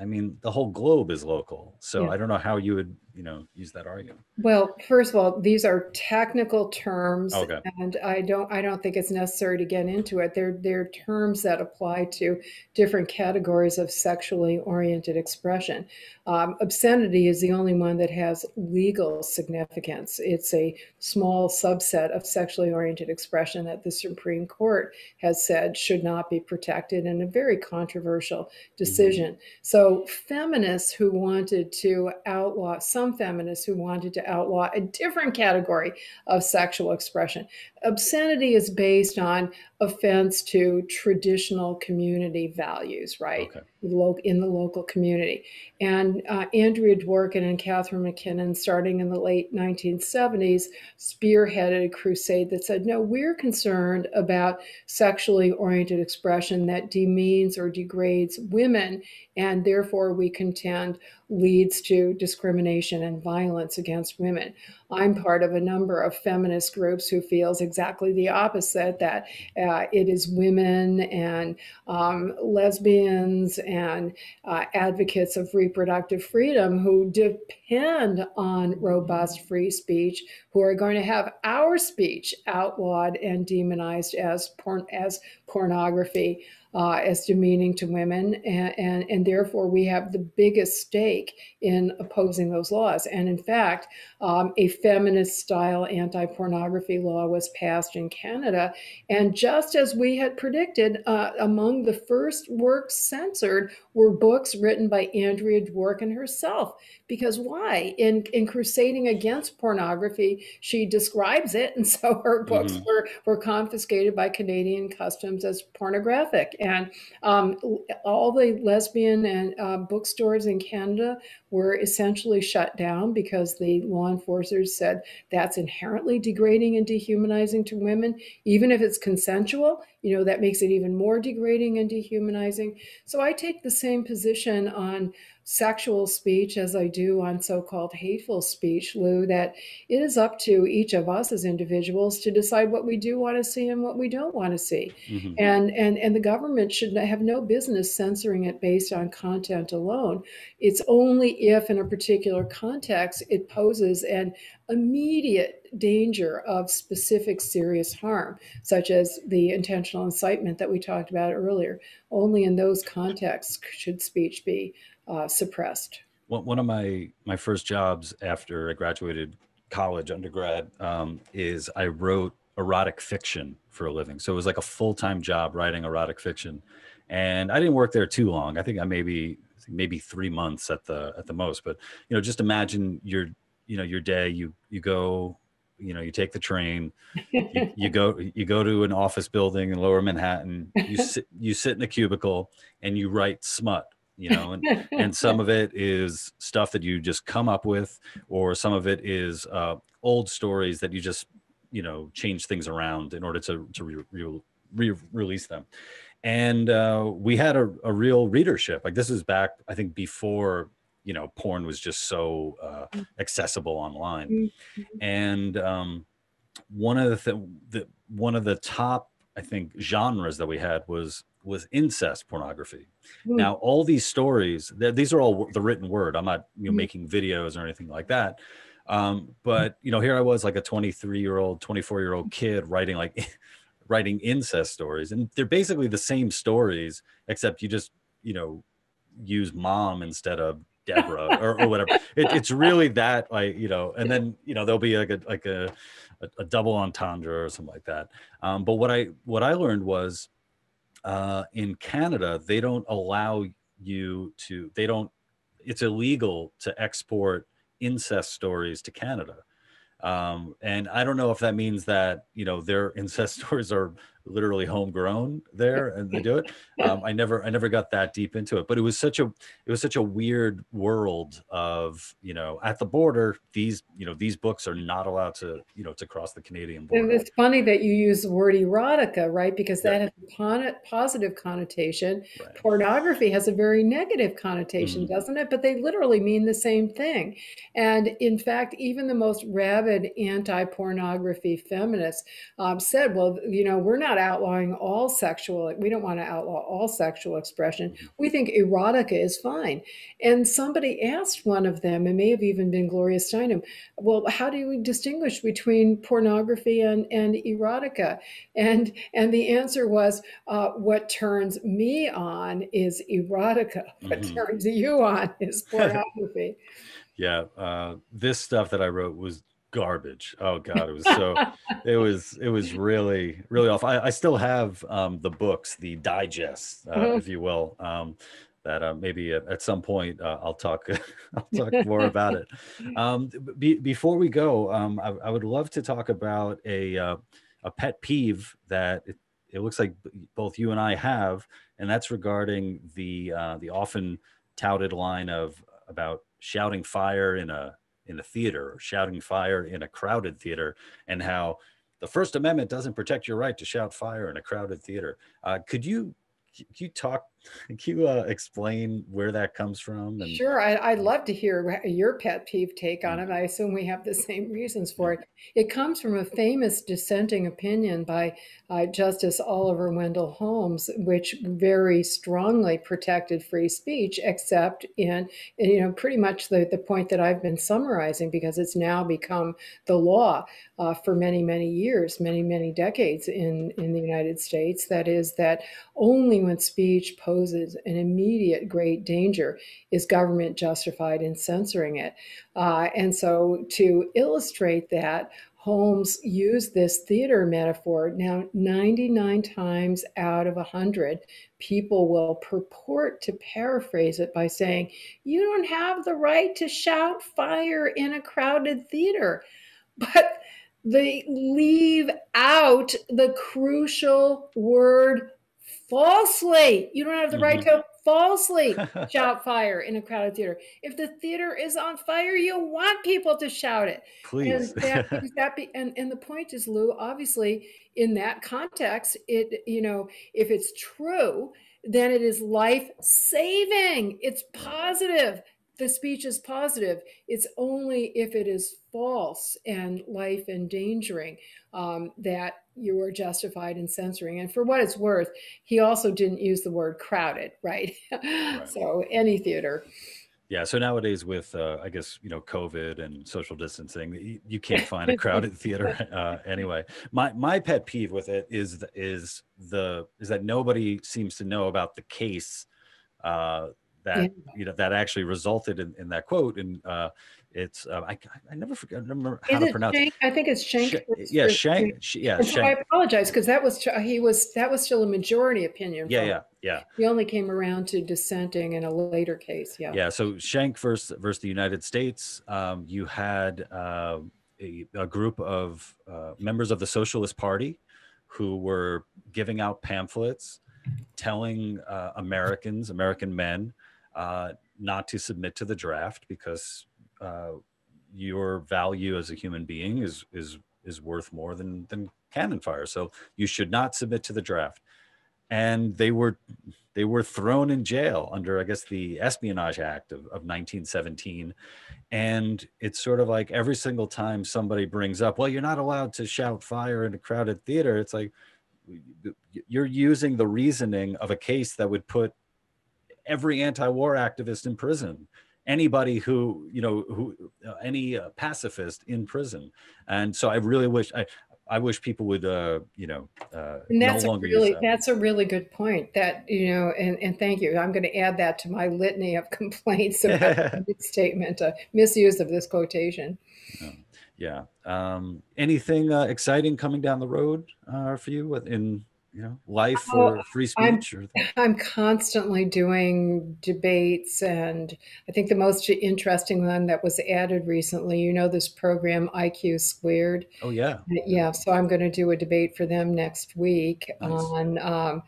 Speaker 1: I mean, the whole globe is local. So yeah. I don't know how you would, you know, use that argument.
Speaker 2: Well, first of all, these are technical terms, okay. and I don't, I don't think it's necessary to get into it. They're they're terms that apply to different categories of sexually oriented expression. Um, obscenity is the only one that has legal significance. It's a small subset of sexually oriented expression that the Supreme Court has said should not be protected, in a very controversial decision. Mm-hmm. So so feminists who wanted to outlaw, some feminists who wanted to outlaw a different category of sexual expression. Obscenity is based on offense to traditional community values, right? Okay. In the local community. And uh, Andrea Dworkin and Catharine MacKinnon, starting in the late 1970s, spearheaded a crusade that said, no, we're concerned about sexually oriented expression that demeans or degrades women, and therefore we contend leads to discrimination and violence against women. I'm part of a number of feminist groups who feels exactly the opposite that uh, it is women and um, lesbians and uh, advocates of reproductive freedom who depend on robust free speech who are going to have our speech outlawed and demonized as porn as pornography uh, as demeaning to women, and, and, and, therefore we have the biggest stake in opposing those laws. And in fact, um, a feminist style anti pornography law was passed in Canada. And just as we had predicted, uh, among the first works censored were books written by Andrea Dworkin herself. Because why? In, in crusading against pornography, she describes it. And so her books mm-hmm. were, were confiscated by Canadian customs as pornographic. And um, all the lesbian and uh, bookstores in Canada were essentially shut down because the law enforcers said that's inherently degrading and dehumanizing to women, even if it's consensual. You know, that makes it even more degrading and dehumanizing. So I take the same position on sexual speech as I do on so called hateful speech, Lou, that it is up to each of us as individuals to decide what we do want to see and what we don't want to see. Mm-hmm. And, and, and the government should have no business censoring it based on content alone. It's only if, in a particular context, it poses an immediate danger of specific serious harm, such as the intentional incitement that we talked about earlier. Only in those contexts should speech be uh, suppressed.
Speaker 1: one of my my first jobs after I graduated college undergrad um, is I wrote erotic fiction for a living. So it was like a full time job writing erotic fiction, and I didn't work there too long. I think I maybe maybe three months at the at the most. But you know, just imagine your you know your day. You you go you know you take the train you, you, go you go to an office building in lower manhattan you sit you sit in a cubicle and you write smut you know and, and some of it is stuff that you just come up with or some of it is uh, old stories that you just you know change things around in order to to re- re- re- release them and uh, we had a, a, real readership like this is back i think before you know porn was just so uh, mm. accessible online mm-hmm. and um, one of the, th- the one of the top i think genres that we had was was incest pornography. Mm. Now, all these stories, these are all the written word. I'm not you know, mm. making videos or anything like that. Um, but you know, here I was like a 23 year old, 24 year old kid writing like writing incest stories, and they're basically the same stories, except you just you know use mom instead of Deborah or, or whatever. It, it's really that like you know, and then you know there'll be like a like a a, a double entendre or something like that. Um, but what I what I learned was uh, in Canada they don't allow you to they don't it's illegal to export incest stories to Canada. Um, and I don't know if that means that you know their incest stories are literally homegrown there and they do it. Um, I never I never got that deep into it, but it was such a it was such a weird world of you know at the border these you know these books are not allowed to you know to cross the Canadian border.
Speaker 2: And it's funny that you use the word erotica, right? Because that yeah. has a positive connotation. Right. Pornography has a very negative connotation, mm-hmm. doesn't it? But they literally mean the same thing. And in fact, even the most rabid anti-pornography feminists um, said, "Well, you know, we're not." Not outlawing all sexual, we don't want to outlaw all sexual expression. We think erotica is fine. And somebody asked one of them, it may have even been Gloria Steinem, well, how do we distinguish between pornography and, and erotica? And, and the answer was, uh, what turns me on is erotica. What mm-hmm. turns you on is pornography.
Speaker 1: yeah. Uh, this stuff that I wrote was garbage. Oh god, it was so it was it was really really off. I, I still have um, the books, the digest, uh, mm-hmm. if you will. Um, that uh, maybe at, at, some point uh, I'll talk I'll talk more about it. Um, be, before we go, um, I, I, would love to talk about a uh, a pet peeve that it, it, looks like both you and I have, and that's regarding the uh, the often touted line of about shouting fire in a in a theater or shouting fire in a crowded theater and how the First Amendment doesn't protect your right to shout fire in a crowded theater. Uh, could you can you talk can you uh, explain where that comes from
Speaker 2: and... sure I, would love to hear your pet peeve take on mm-hmm. it i assume we have the same reasons for it. It comes from a famous dissenting opinion by uh, justice oliver wendell holmes which very strongly protected free speech except in, you know pretty much the, the point that i've been summarizing because it's now become the law uh, for many many years many many decades in in the united states. That is that only when speech poses an immediate great danger is government justified in censoring it. Uh, and so, to illustrate that, Holmes used this theater metaphor. Now, 99 times out of 100, people will purport to paraphrase it by saying, You don't have the right to shout fire in a crowded theater. But they leave out the crucial word falsely. You don't have the right mm-hmm. to falsely shout fire in a crowded theater. If the theater is on fire, you want people to shout it.
Speaker 1: Please.
Speaker 2: And, that, that be, and, and the point is, Lou, obviously, in that context, it, you know, if it's true, then it is life saving. It's positive the speech is positive. It's only if it is false and life endangering um, that you are justified in censoring. And for what it's worth, he also didn't use the word crowded, right? right. so any theater.
Speaker 1: Yeah. So nowadays, with uh, I guess you know COVID and social distancing, you, can't find a crowded theater uh, anyway. My my pet peeve with it is is the is that nobody seems to know about the case uh, that yeah. you know that actually resulted in, in that quote and uh, it's uh, I, I never forget I remember how Is to pronounce
Speaker 2: Schenck? it. I think it's Shank.
Speaker 1: Sh- yeah, Schenck. Yeah,
Speaker 2: so I apologize because that was he was that was still a majority opinion.
Speaker 1: Yeah, yeah, yeah.
Speaker 2: He only came around to dissenting in a later case. Yeah.
Speaker 1: Yeah. So Shank versus versus the United States. Um, you had uh, a, a, group of uh, members of the Socialist Party who were giving out pamphlets telling uh, Americans, American men, uh, not to submit to the draft because uh, your value as a human being is is is worth more than than cannon fire. So you should not submit to the draft. And they were they were thrown in jail under I guess the Espionage Act of, of 1917. And it's sort of like every single time somebody brings up, well, you're not allowed to shout fire in a crowded theater. It's like you're using the reasoning of a case that would put every anti-war activist in prison anybody who you know who uh, any uh, pacifist in prison and so i really wish i I wish people would, uh, you know, uh,
Speaker 2: And
Speaker 1: no
Speaker 2: that's a
Speaker 1: longer
Speaker 2: really
Speaker 1: use that.
Speaker 2: that's a really good point. That you know, and, and thank you. I'm going to add that to my litany of complaints about the statement, uh, misuse of this quotation.
Speaker 1: yeah. Um, anything uh, exciting coming down the road uh, for you in you know life or free
Speaker 2: I'm
Speaker 1: speech or
Speaker 2: I'm constantly doing debates, and I think the most interesting one that was added recently, you know, this program IQ Squared.
Speaker 1: oh yeah
Speaker 2: Yeah, so I'm going to do a debate for them next week
Speaker 1: Nice.
Speaker 2: on um,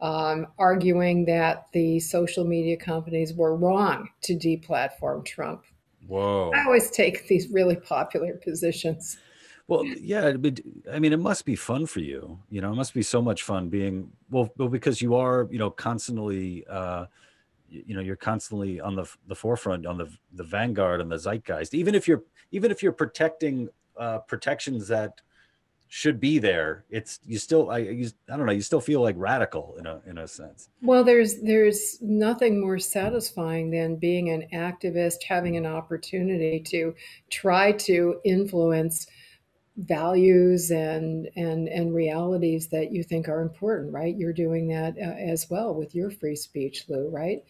Speaker 2: um, arguing that the social media companies were wrong to deplatform Trump.
Speaker 1: whoa
Speaker 2: I always take these really popular positions.
Speaker 1: Well yeah. but i mean it must be fun for you you know it must be so much fun being well, well because you are you know constantly uh you know you're constantly on the the forefront on the the vanguard and the zeitgeist even if you're even if you're protecting uh protections that should be there it's you still i you, i don't know you still feel like radical in a in a sense.
Speaker 2: Well, there's there's nothing more satisfying than being an activist, having an opportunity to try to influence values and and and realities that you think are important right? You're doing that uh, as well with your free speech lou right?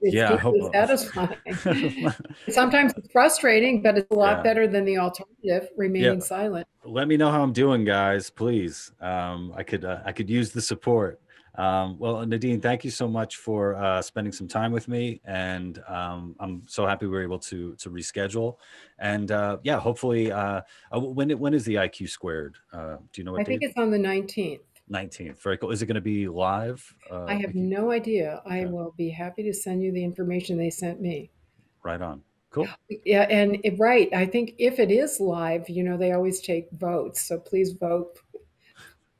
Speaker 2: It's
Speaker 1: yeah i hope
Speaker 2: satisfying. Sometimes it's frustrating but it's a lot
Speaker 1: Yeah.
Speaker 2: better than the alternative remaining
Speaker 1: Yeah.
Speaker 2: silent.
Speaker 1: Let me know how i'm doing guys please. Um i could uh, i could use the support um well nadine thank you so much for uh spending some time with me and um i'm so happy we were able to to reschedule. And uh yeah hopefully uh uh, when when is the iq squared? Uh do you know what
Speaker 2: i think it's on the 19th
Speaker 1: 19th very cool. Is it going to be live uh
Speaker 2: i have
Speaker 1: can-
Speaker 2: no idea. I will be happy to send you the information they sent me.
Speaker 1: Right on. Cool.
Speaker 2: Yeah, and it, right. I think if it is live, you know, they always take votes. So please vote.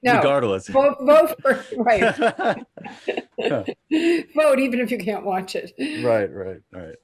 Speaker 2: No,
Speaker 1: regardless
Speaker 2: vote, vote for right.
Speaker 1: right
Speaker 2: vote even if you can't watch it.
Speaker 1: Right, right right